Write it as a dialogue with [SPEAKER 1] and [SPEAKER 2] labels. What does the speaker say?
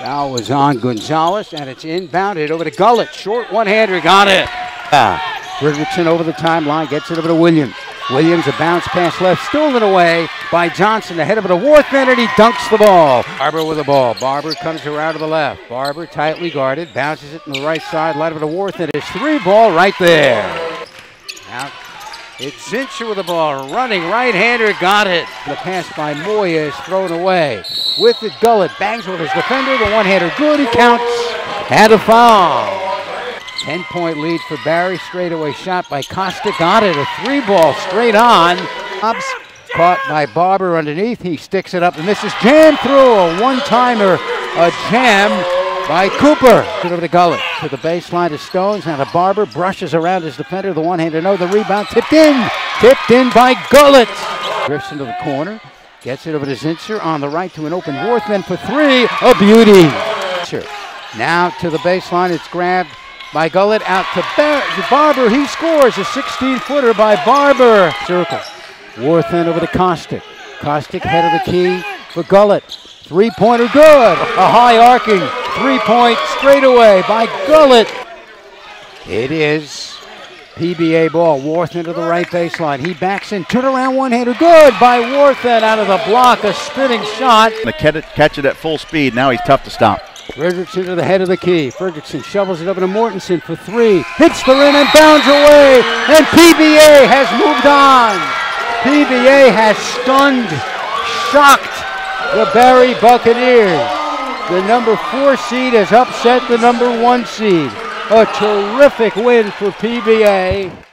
[SPEAKER 1] Foul was on Gonzalez, and it's inbounded over to Gullett. Short one-hander, got it. Ah, Fredrickson over the timeline, gets it over to Williams. Williams, a bounce pass left, stolen away by Johnson. The head of it, a Worthman, and he dunks the ball. Barber with the ball. Barber comes around to the left. Barber tightly guarded, bounces it to the right side, light of it, a Worthman. His three ball right there. Now it's Zincher with the ball, running right-hander, got it. The pass by Moya is thrown away. With it, Gullett bangs with his defender. The one-hander good. He counts. Had a foul. 10-point lead for Barry. Straightaway shot by Costa. Got it. A three ball straight on. Hobbs caught by Barber underneath. He sticks it up and misses. Jam through a one-timer. A jam by Cooper. Over to Gullett. To the baseline to Stones. Now to Barber. Brushes around his defender. The one-hander. No, the rebound tipped in. Tipped in by Gullett. Drifts into the corner. Gets it over to Zinser on the right to an open Worthman for three. A beauty. Now to the baseline. It's grabbed by Gullett out to Bar- Barber. He scores a 16 footer by Barber. Circle. Worthman over to Kostick. Kostick head of the key for Gullett. Three pointer good. A high arcing three point straightaway by Gullett. It is PBA ball. Worthman to the right baseline. He backs in. Turn around one hander. Good by Worthman out of the block. A spinning shot.
[SPEAKER 2] To catch it, catch it at full speed. Now he's tough to stop.
[SPEAKER 1] Fredrickson to the head of the key. Fredrickson shovels it over to Mortensen for three. Hits the rim and bounds away. And PBA has moved on. PBA has stunned, shocked the Barry Buccaneers. The number four seed has upset the number one seed. A terrific win for PBA.